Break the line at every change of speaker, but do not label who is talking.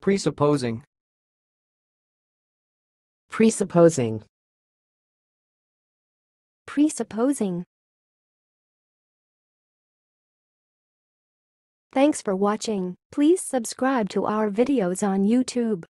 Presupposing.
presupposing,
presupposing. Thanks for watching. Please subscribe to our videos on YouTube.